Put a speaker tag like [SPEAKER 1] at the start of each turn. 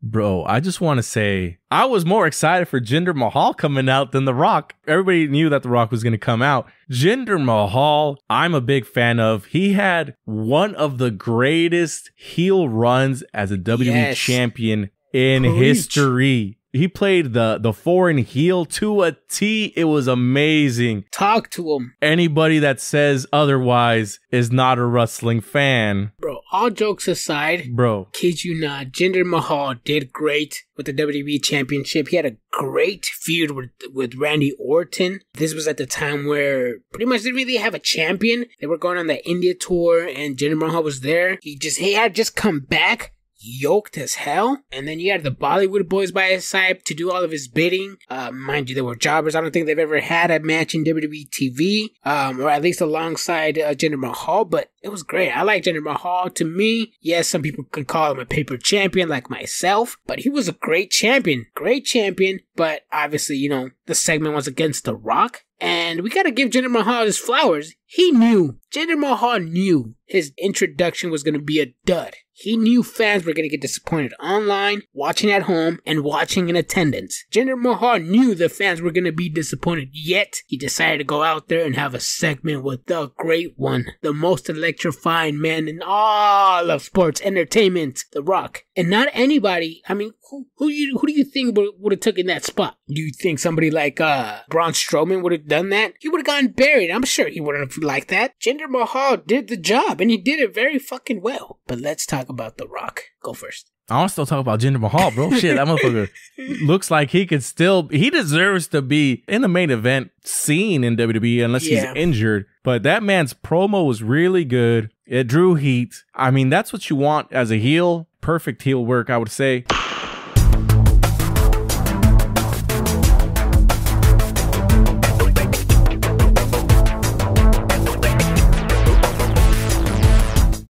[SPEAKER 1] Bro, I just want to say I was more excited for Jinder Mahal coming out than The Rock. Everybody knew that The Rock was going to come out. Jinder Mahal, I'm a big fan of. He had one of the greatest heel runs as a WWE
[SPEAKER 2] Yes.
[SPEAKER 1] champion in
[SPEAKER 2] Preach.
[SPEAKER 1] history. He played the the foreign heel to a T. It was amazing.
[SPEAKER 2] Talk to him.
[SPEAKER 1] Anybody that says otherwise is not a wrestling fan,
[SPEAKER 2] Bro, all jokes aside,
[SPEAKER 1] bro.
[SPEAKER 2] kid you not, Jinder Mahal did great with the WWE Championship. He had a great feud with with Randy Orton. This was at the time where pretty much didn't really have a champion. They were going on the India tour, and Jinder Mahal was there. He just he had just come back. Yoked as hell, and then you had the Bollywood boys by his side to do all of his bidding. Uh, mind you, they were jobbers. I don't think they've ever had a match in WWE TV, um, or at least alongside uh, Jinder Mahal. But it was great. I like Jinder Mahal. To me, yes, some people could call him a paper champion like myself, but he was a great champion. Great champion, but obviously, you know, the segment was against The Rock. And we gotta give Jinder Mahal his flowers. He knew. Jinder Mahal knew his introduction was gonna be a dud. He knew fans were gonna get disappointed online, watching at home, and watching in attendance. Jinder Mahal knew the fans were gonna be disappointed, yet he decided to go out there and have a segment with the great one, the most electrifying man in all of sports entertainment, The Rock. And not anybody, I mean, who, who you who do you think would, would have taken that spot? Do you think somebody like uh Braun Strowman would have done that? He would have gotten buried. I'm sure he wouldn't have liked that. Jinder Mahal did the job and he did it very fucking well. But let's talk about The Rock. Go first.
[SPEAKER 1] I want to still talk about Jinder Mahal, bro. Shit, that motherfucker looks like he could still. He deserves to be in the main event scene in WWE unless
[SPEAKER 2] Yeah.
[SPEAKER 1] he's injured. But that man's promo was really good. It drew heat. I mean, that's what you want as a heel. Perfect heel work, I would say.